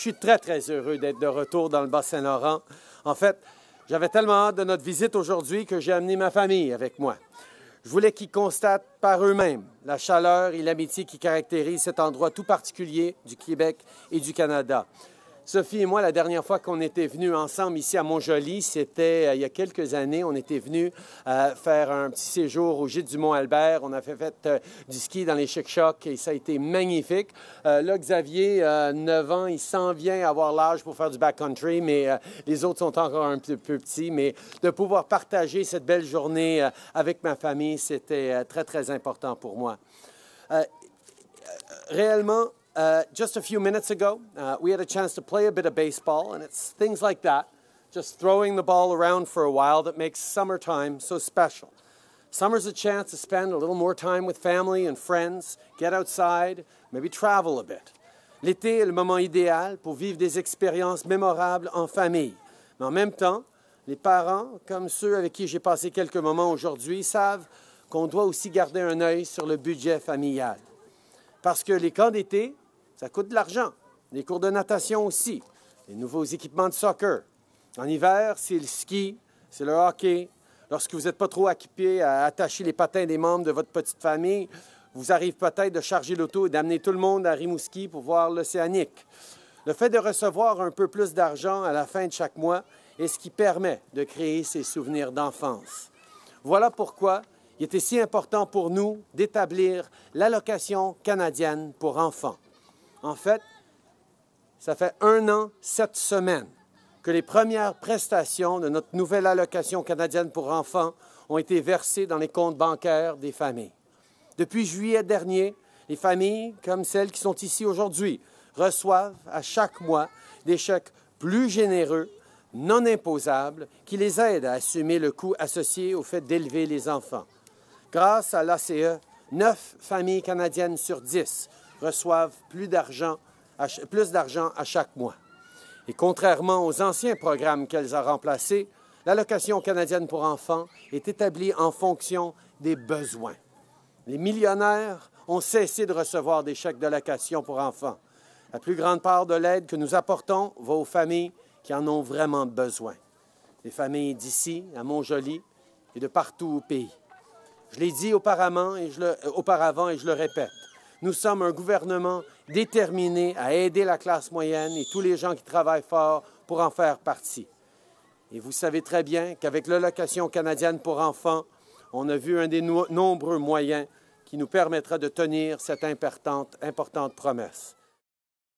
Je suis très, très heureux d'être de retour dans le Bas-Saint-Laurent. En fait, j'avais tellement hâte de notre visite aujourd'hui que j'ai amené ma famille avec moi. Je voulais qu'ils constatent par eux-mêmes la chaleur et l'amitié qui caractérisent cet endroit tout particulier du Québec et du Canada. Sophie et moi, la dernière fois qu'on était venus ensemble ici à Montjoli, c'était euh, il y a quelques années. On était venus euh, faire un petit séjour au gîte du Mont-Albert. On a fait, fait euh, du ski dans les chic-chocs et ça a été magnifique. là, Xavier, 9 ans, il s'en vient avoir l'âge pour faire du backcountry, mais les autres sont encore un peu, peu petits. Mais de pouvoir partager cette belle journée avec ma famille, c'était très, très important pour moi. réellement, Uh, just a few minutes ago, uh, we had a chance to play a bit of baseball, and it's things like that, just throwing the ball around for a while, that makes summertime so special. Summer's a chance to spend a little more time with family and friends, get outside, maybe travel a bit. L'été est le moment idéal pour vivre des expériences mémorables en famille. Mais en même temps, les parents, comme ceux avec qui j'ai passé quelques moments aujourd'hui, savent qu'on doit aussi garder un œil sur le budget familial. Parce que les camps d'été, ça coûte de l'argent. Les cours de natation aussi. Les nouveaux équipements de soccer. En hiver, c'est le ski, c'est le hockey. Lorsque vous n'êtes pas trop équipé à attacher les patins des membres de votre petite famille, vous arrive peut-être de charger l'auto et d'amener tout le monde à Rimouski pour voir l'Océanique. Le fait de recevoir un peu plus d'argent à la fin de chaque mois est ce qui permet de créer ces souvenirs d'enfance. Voilà pourquoi il était si important pour nous d'établir l'allocation canadienne pour enfants. En fait, ça fait un an, sept semaines que les premières prestations de notre nouvelle allocation canadienne pour enfants ont été versées dans les comptes bancaires des familles. Depuis juillet dernier, les familles, comme celles qui sont ici aujourd'hui, reçoivent à chaque mois des chèques plus généreux, non imposables, qui les aident à assumer le coût associé au fait d'élever les enfants. Grâce à l'ACE, neuf familles canadiennes sur dix reçoivent plus d'argent, plus d'argent à chaque mois. Et contrairement aux anciens programmes qu'elles ont remplacés, l'allocation canadienne pour enfants est établie en fonction des besoins. Les millionnaires ont cessé de recevoir des chèques d'allocation pour enfants. La plus grande part de l'aide que nous apportons va aux familles qui en ont vraiment besoin. Les familles d'ici, à Montjoli et de partout au pays. Je l'ai dit auparavant et je le, auparavant et je le répète. Nous sommes un gouvernement déterminé à aider la classe moyenne et tous les gens qui travaillent fort pour en faire partie. Et vous savez très bien qu'avec l'allocation canadienne pour enfants, on a vu un des nombreux moyens qui nous permettra de tenir cette importante, importante promesse.